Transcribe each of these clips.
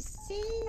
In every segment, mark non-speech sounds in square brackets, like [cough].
See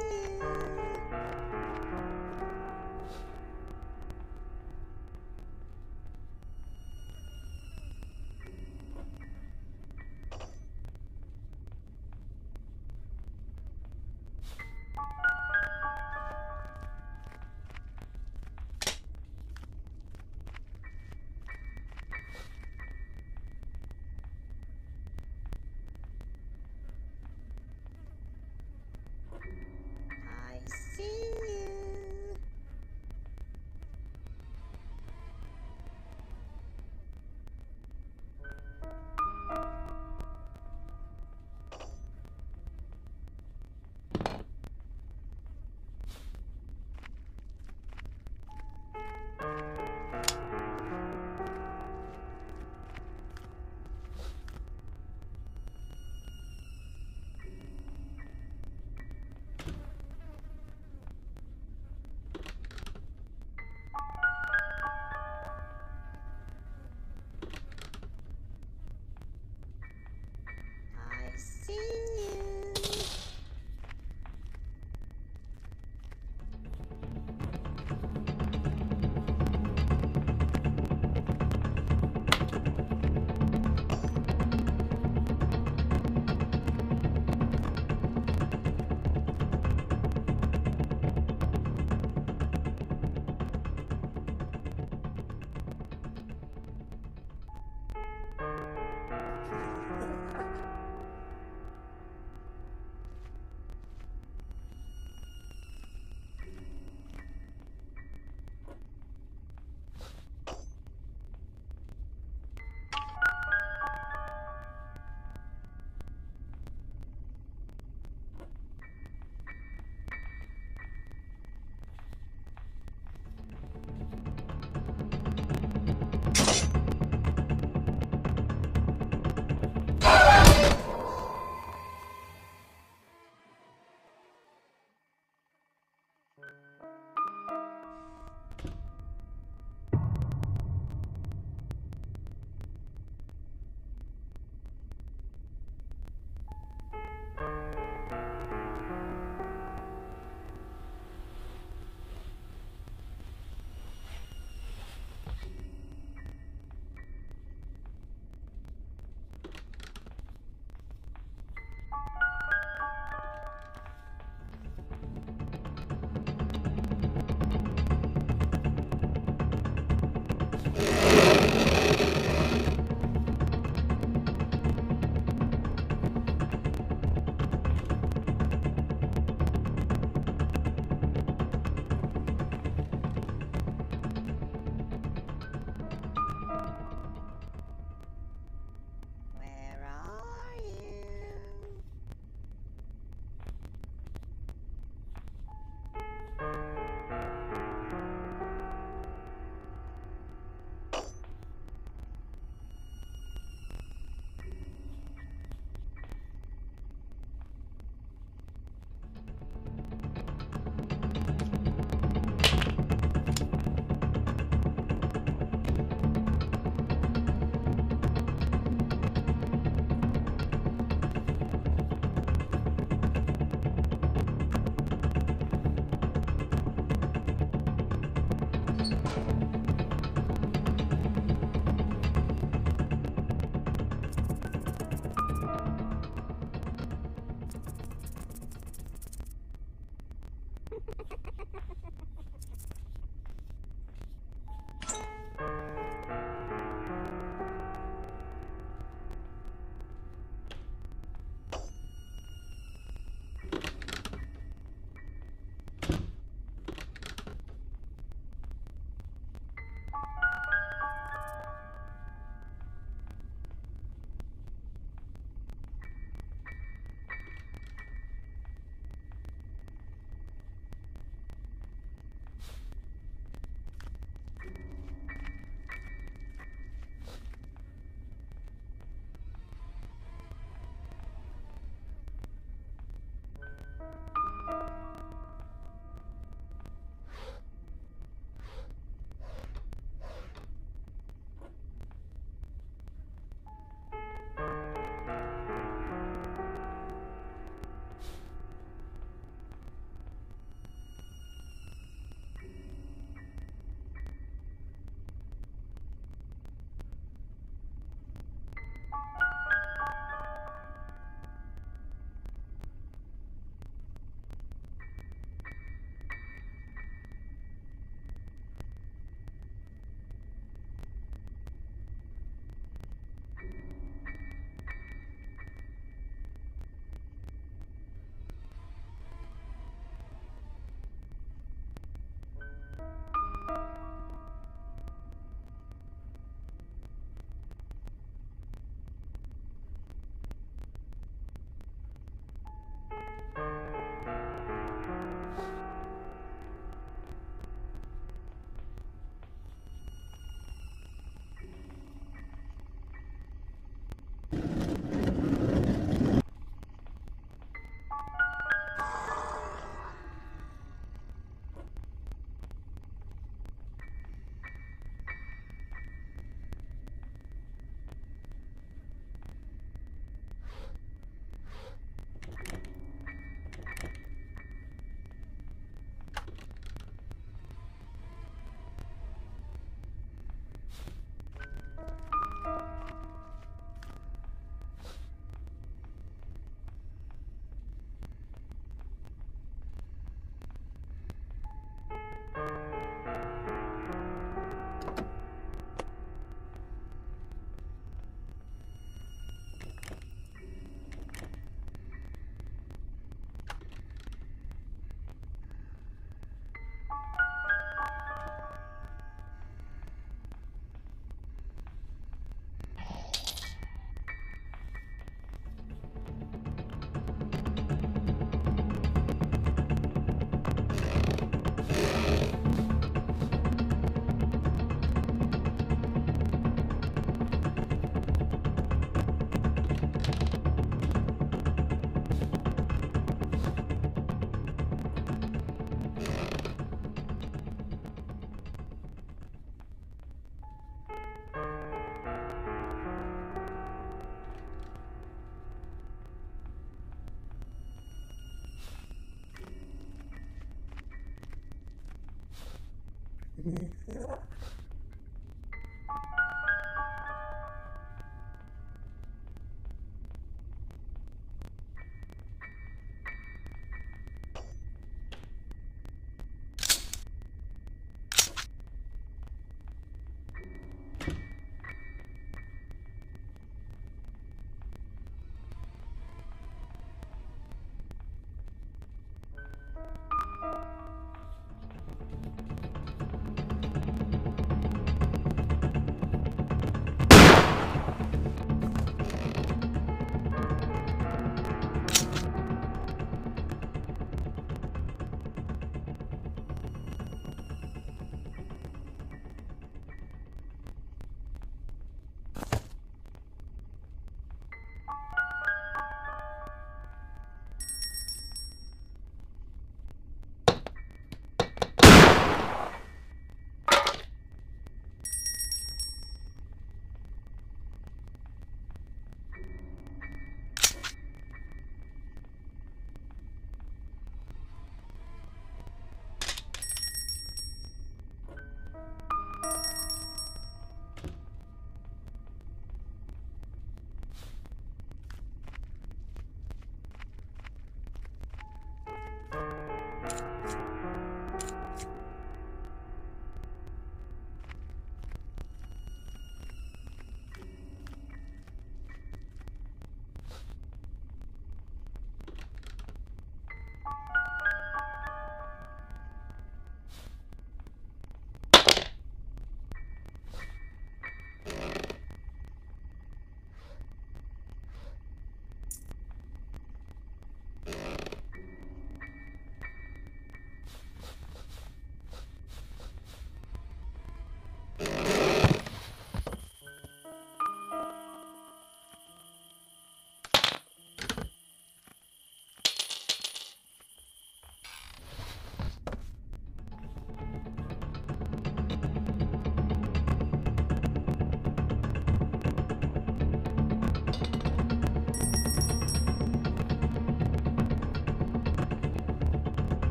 Want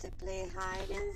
to play hide and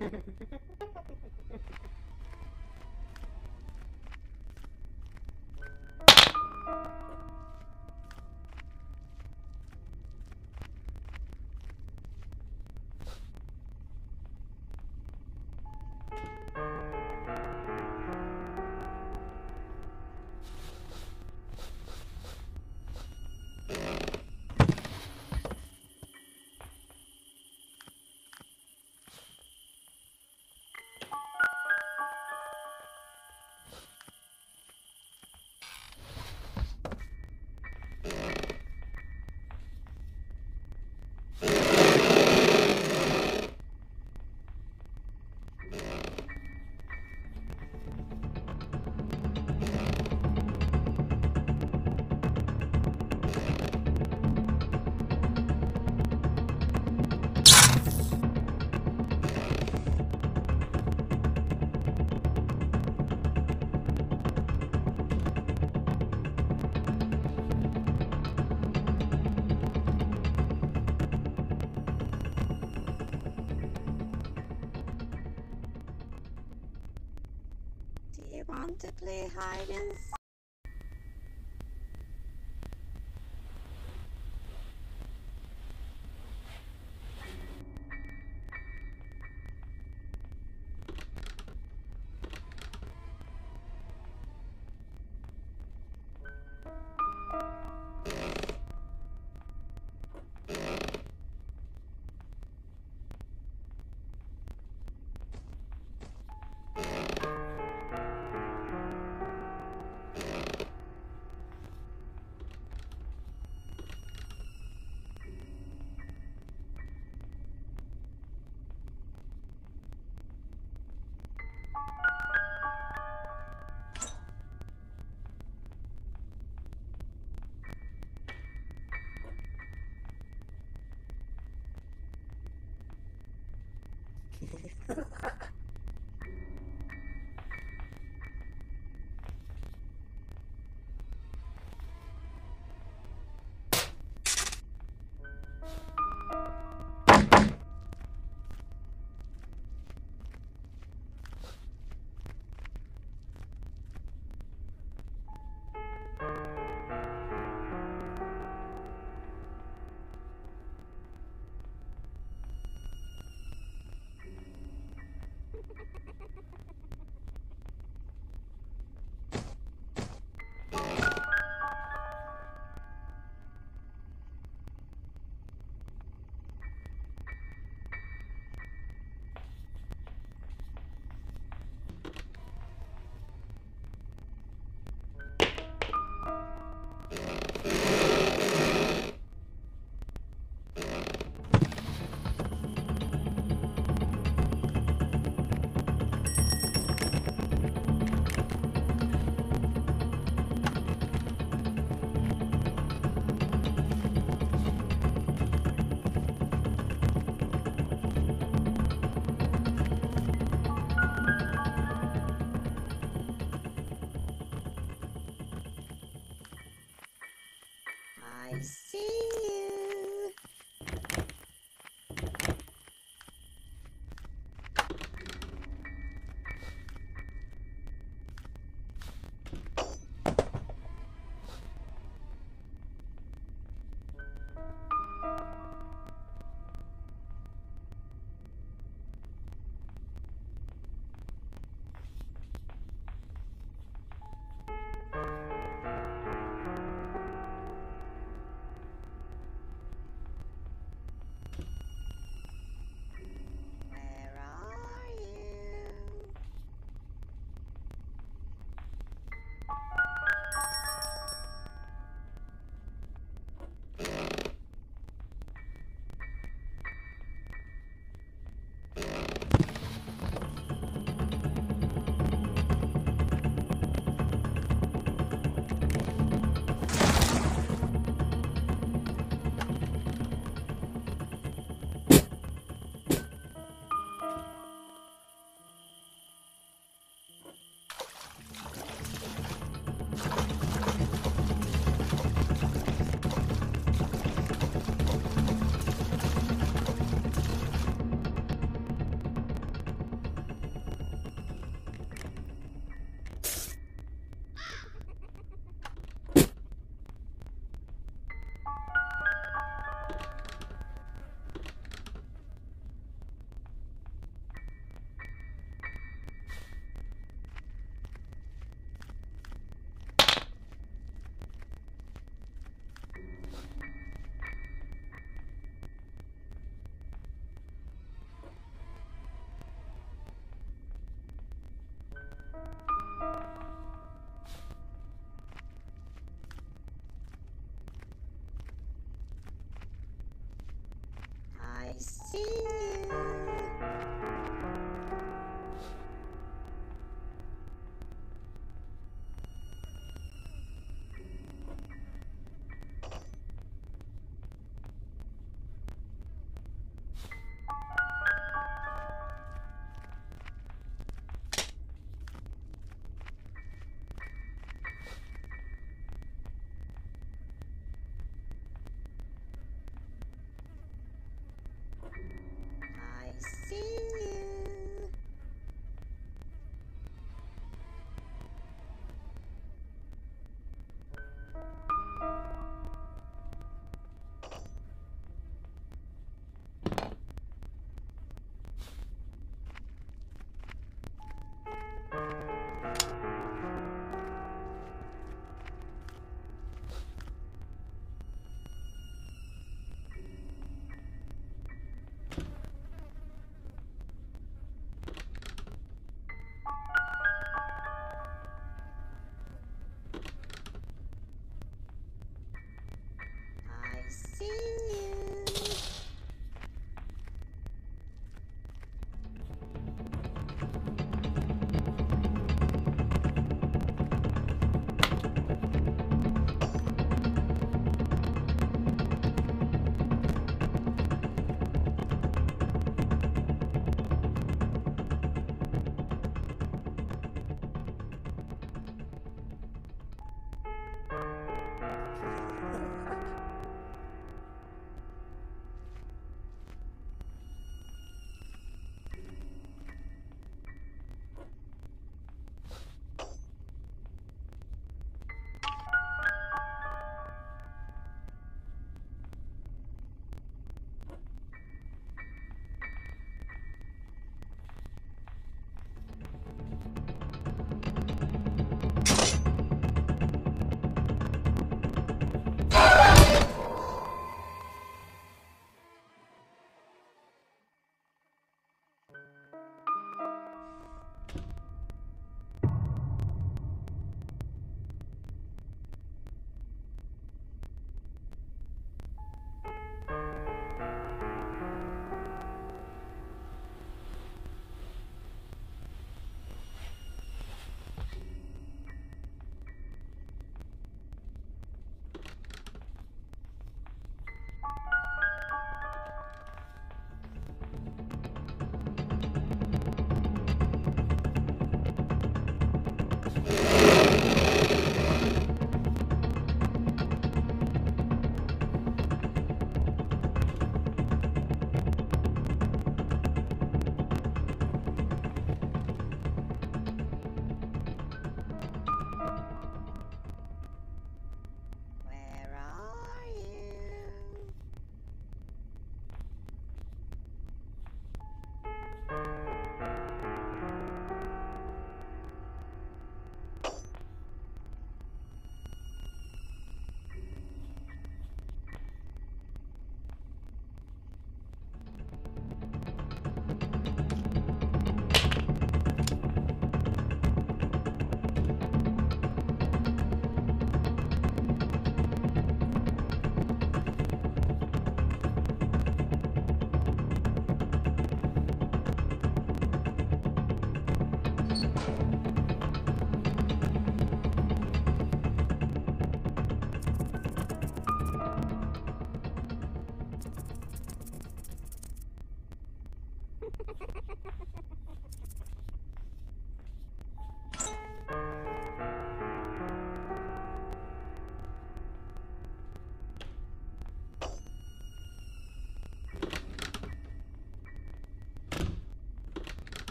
want [laughs] to play hide and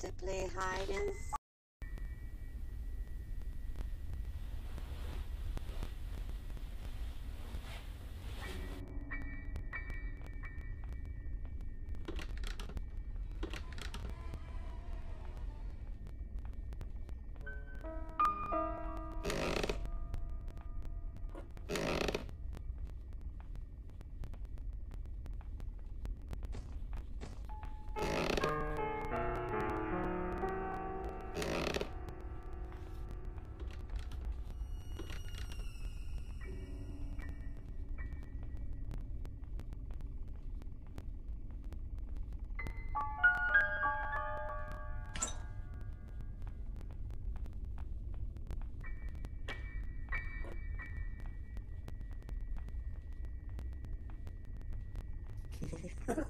to play hide and s- I see you.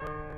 Bye.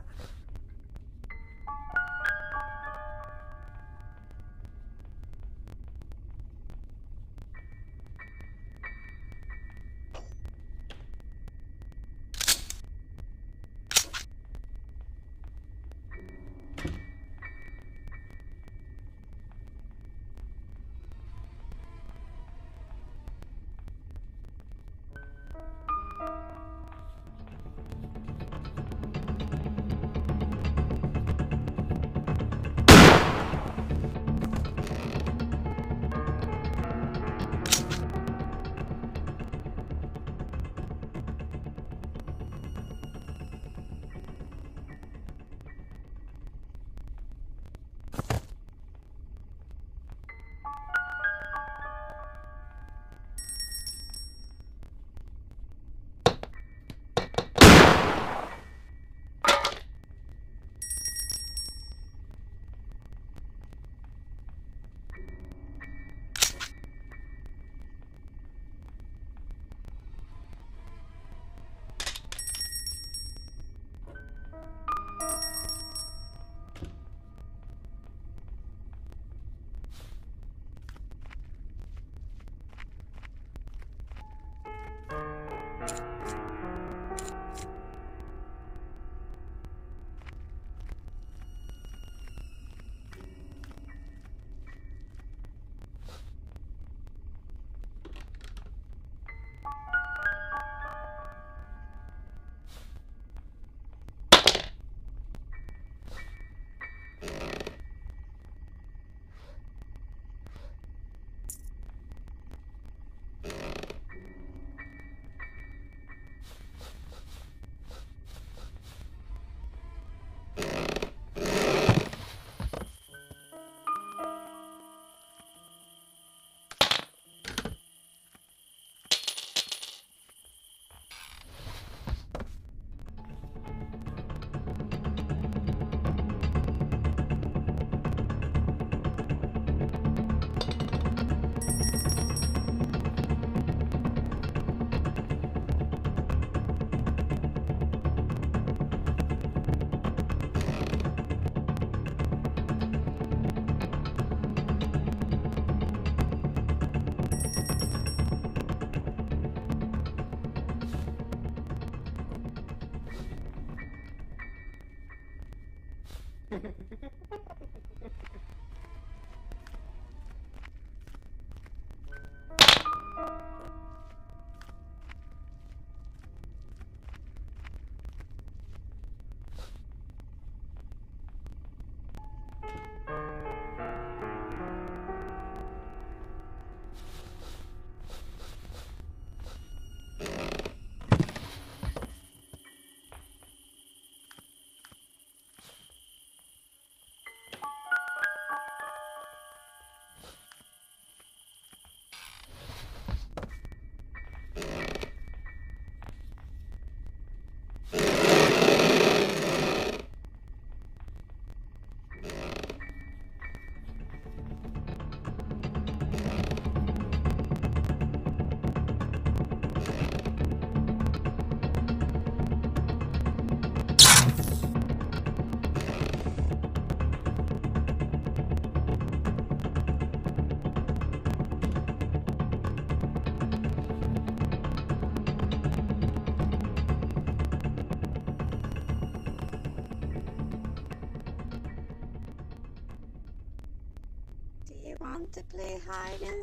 to play hide and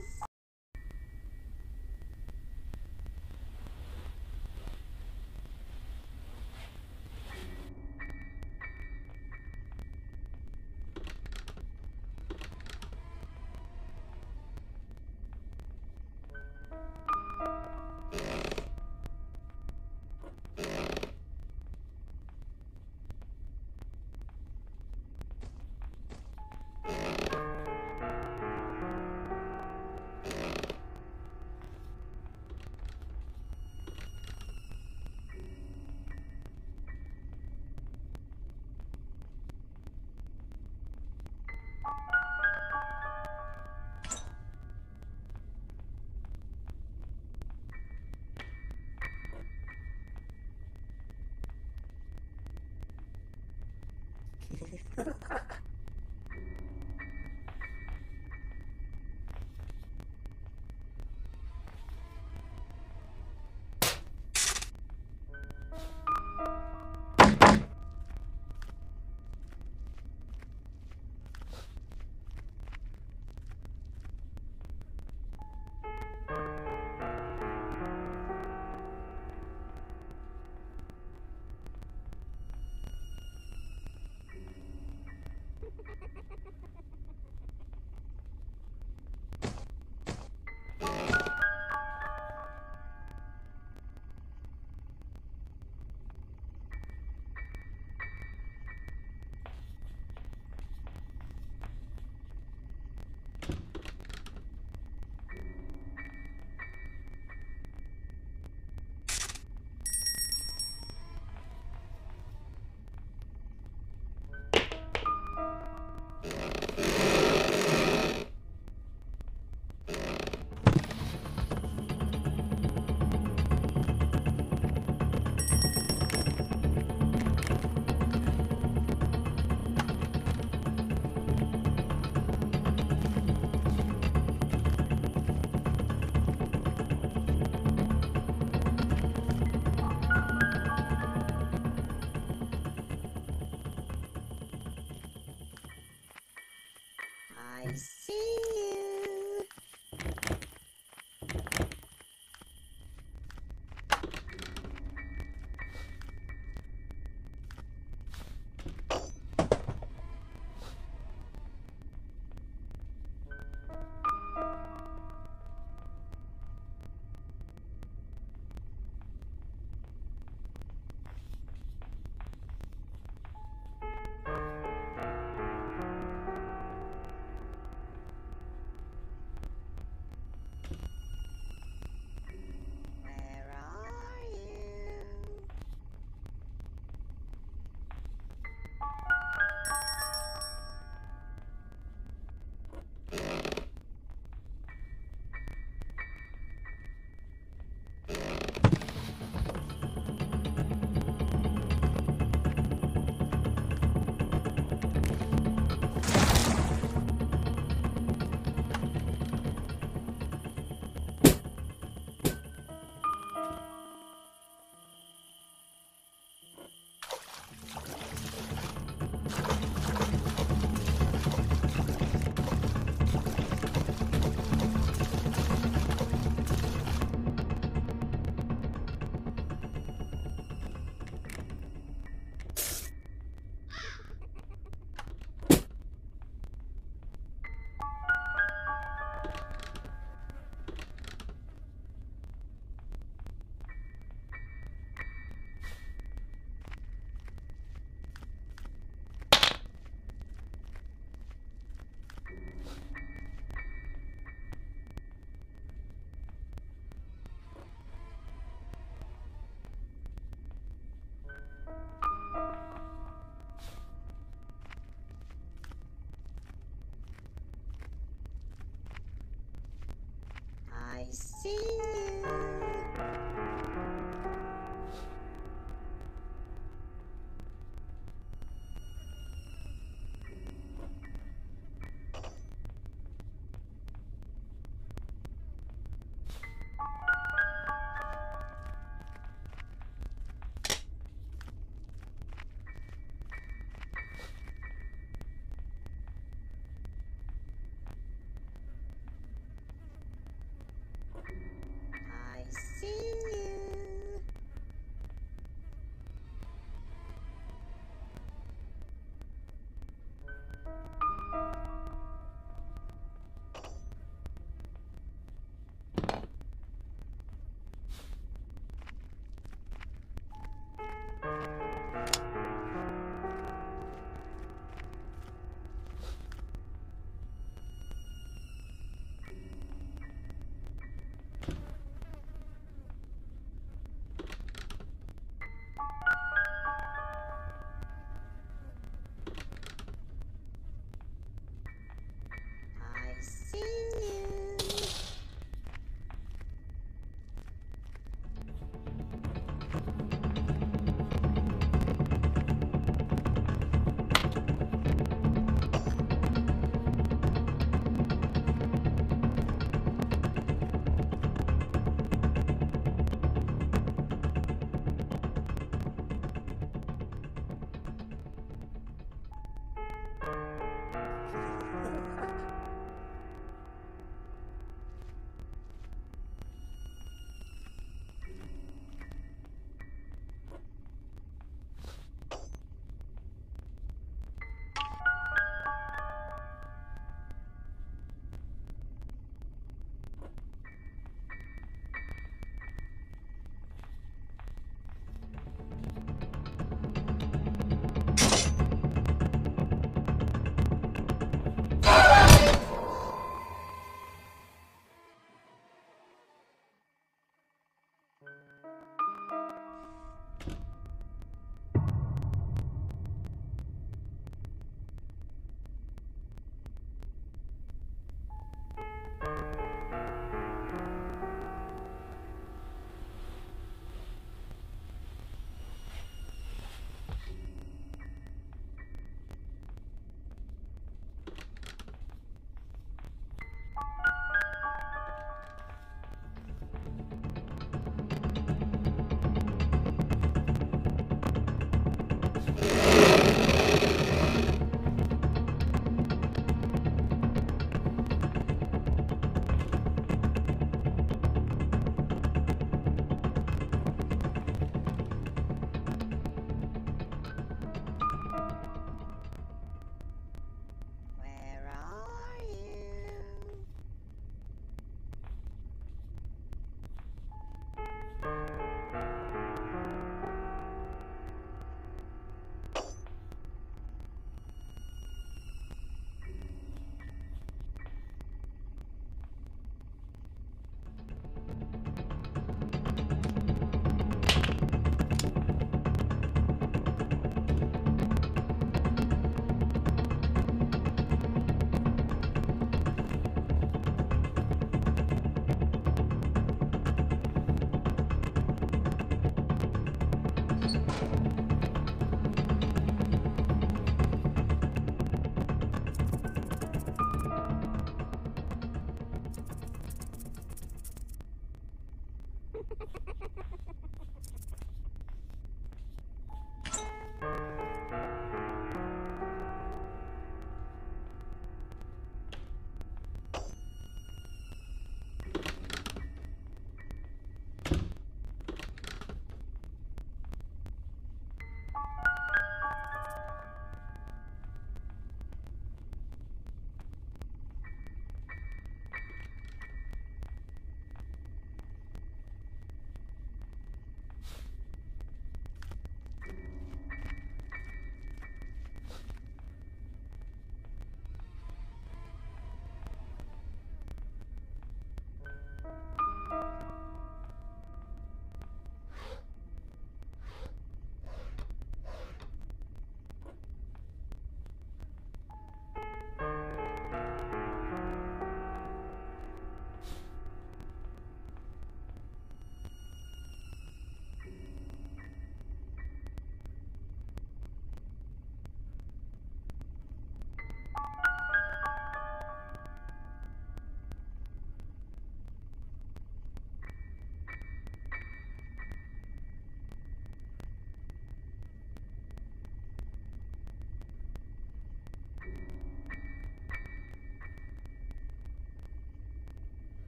Sim!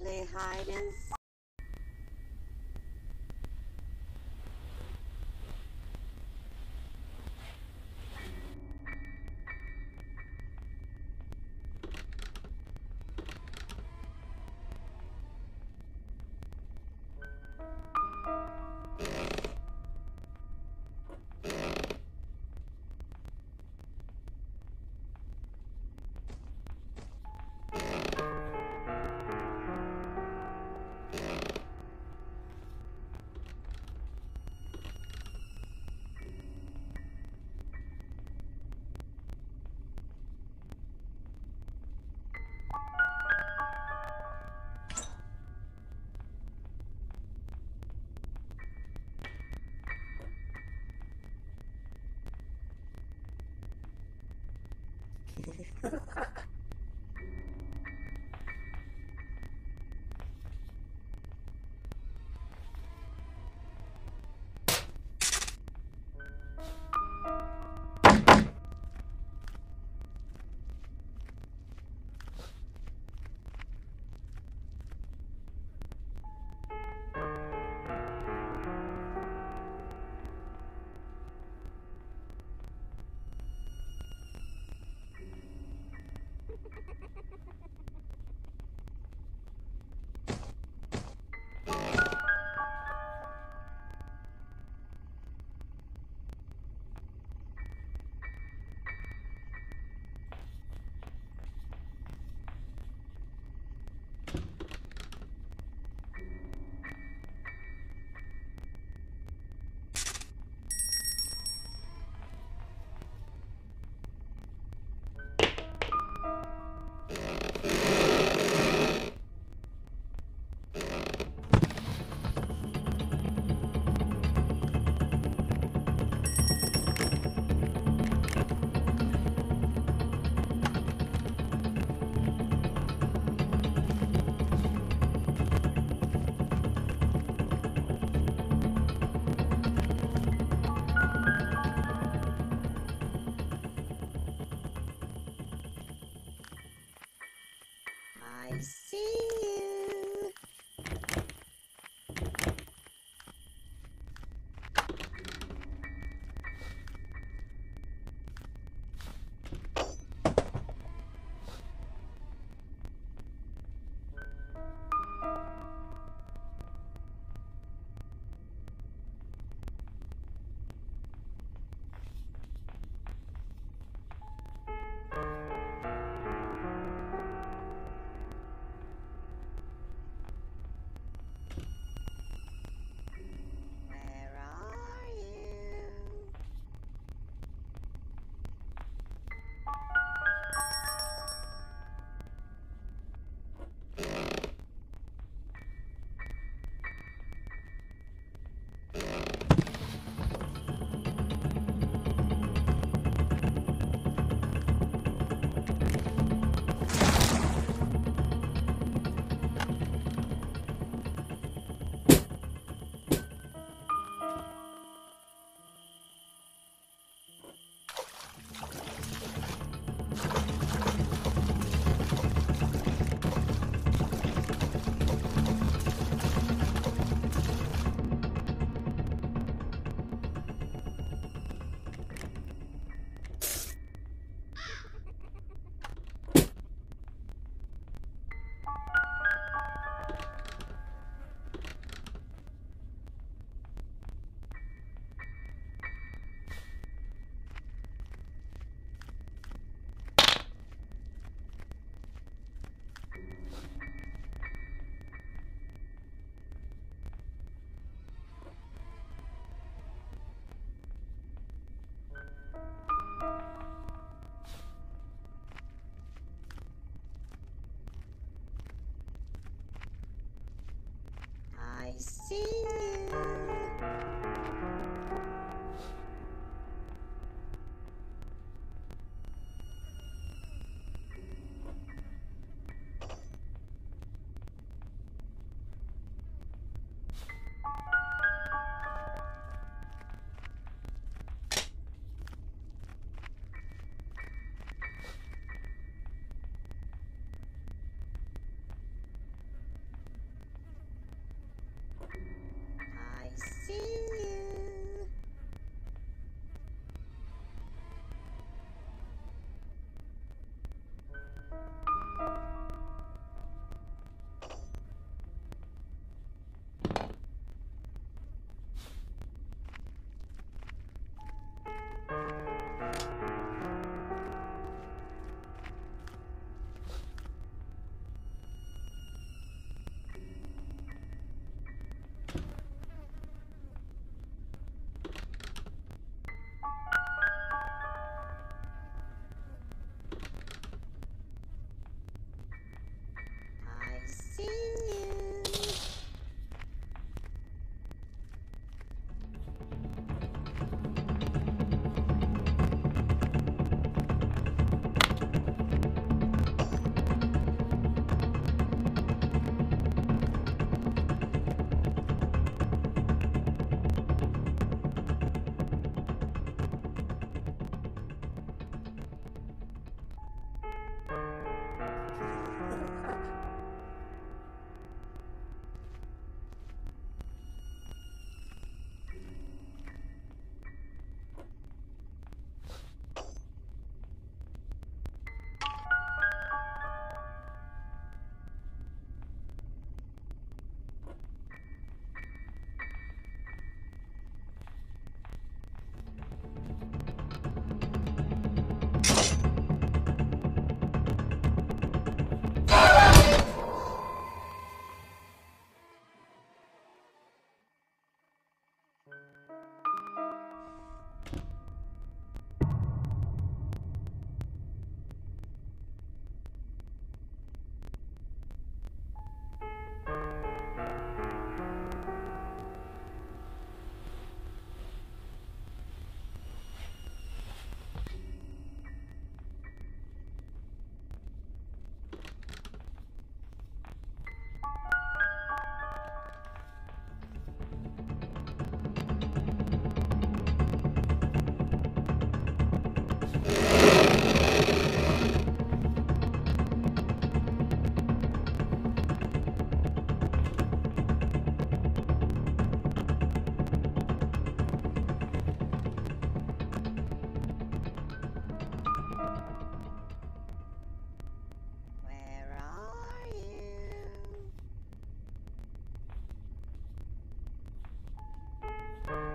play hide and Ha ha ha.